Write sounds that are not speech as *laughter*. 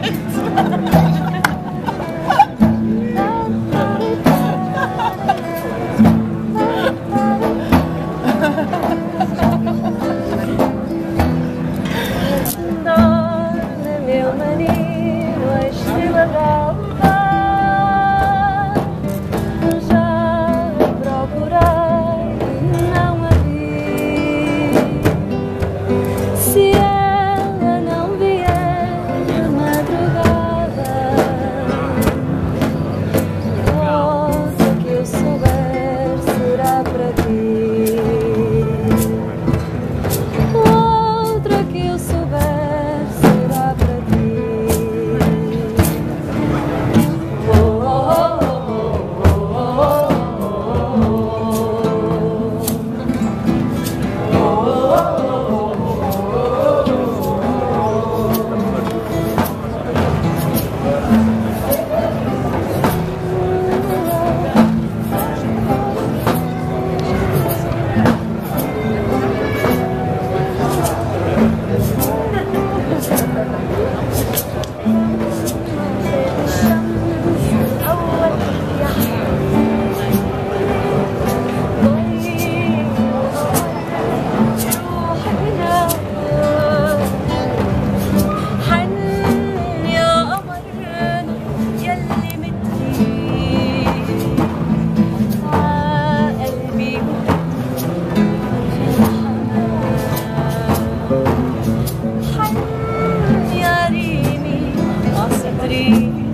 *laughs* kids. You.